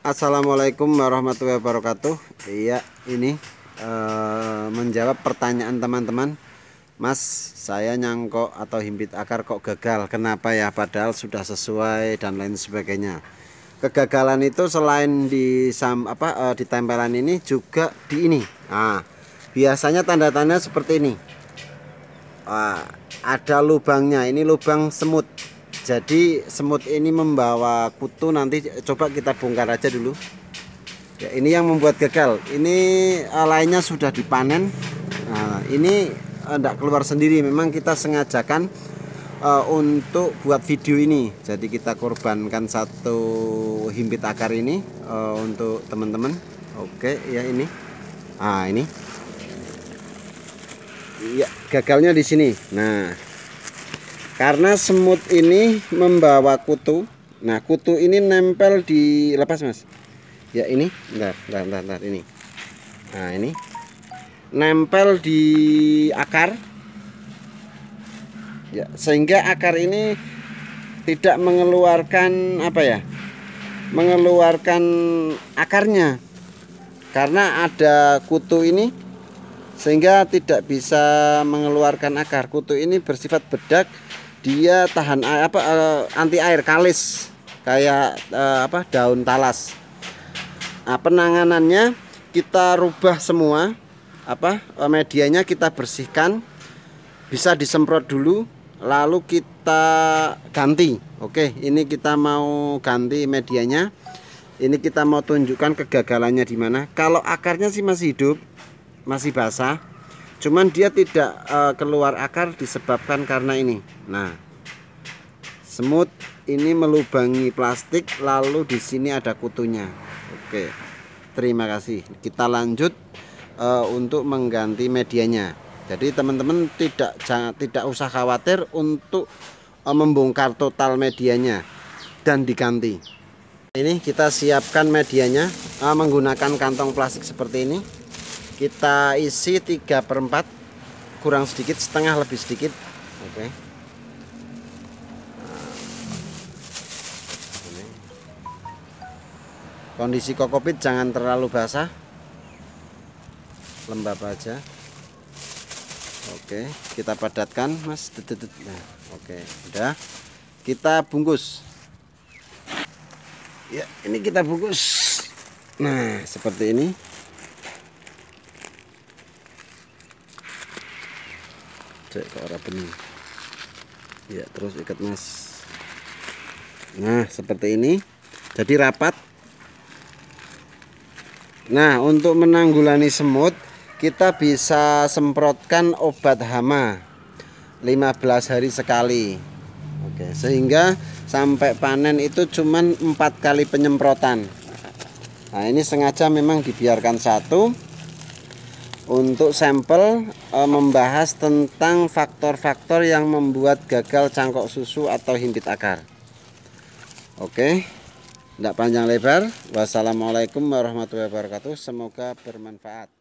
Assalamualaikum warahmatullahi wabarakatuh. Iya ini uh, menjawab pertanyaan teman-teman. Mas saya nyangkok atau himpit akar kok gagal? Kenapa ya? Padahal sudah sesuai dan lain sebagainya. Kegagalan itu selain di sam, apa uh, di tempelan ini juga di ini. Nah, Biasanya tanda-tanda seperti ini. Uh, Ada lubangnya. Ini lubang semut jadi semut ini membawa kutu nanti coba kita bongkar aja dulu. Ya ini yang membuat gagal. Ini uh, lainnya sudah dipanen. Nah, ini tidak uh, keluar sendiri. Memang kita sengajakan uh, untuk buat video ini. Jadi kita korbankan satu himpit akar ini uh, untuk teman-teman. Oke ya ini. Ah ini. Ya gagalnya di sini. Nah karena semut ini membawa kutu. Nah kutu ini nempel di lepas mas. Ya ini. Bentar bentar bentar, bentar ini. Nah ini. Nempel di akar. Ya sehingga akar ini tidak mengeluarkan apa ya mengeluarkan akarnya. Karena ada kutu ini sehingga tidak bisa mengeluarkan akar. Kutu ini bersifat bedak dia tahan apa uh, anti air kalis. Kayak uh, apa daun talas. Nah, penanganannya kita rubah semua apa uh, medianya kita bersihkan. Bisa disemprot dulu lalu kita ganti. Oke ini kita mau ganti medianya. Ini kita mau tunjukkan kegagalannya di mana. Kalau akarnya sih masih hidup masih basah cuman dia tidak uh, keluar akar disebabkan karena ini. Nah semut ini melubangi plastik lalu di sini ada kutunya. Oke terima kasih. Kita lanjut uh, untuk mengganti medianya. Jadi teman-teman tidak jangan tidak usah khawatir untuk uh, membongkar total medianya dan diganti. Ini kita siapkan medianya uh, menggunakan kantong plastik seperti ini kita isi 3 per 4 kurang sedikit setengah lebih sedikit. Oke. Okay. kondisi kokopit jangan terlalu basah. Lembab aja. Oke kita padatkan mas. Nah, oke udah. Kita bungkus. Ya ini kita bungkus. Nah seperti ini cek ke arah benih ya terus ikat mas. Nah seperti ini. Jadi rapat. Nah untuk menanggulangi semut kita bisa semprotkan obat hama 15 hari sekali. Oke sehingga sampai panen itu cuman empat kali penyemprotan. Nah ini sengaja memang dibiarkan satu untuk sampel e, membahas tentang faktor-faktor yang membuat gagal cangkok susu atau himpit akar. Oke, tidak panjang lebar. Wassalamualaikum warahmatullahi wabarakatuh. Semoga bermanfaat.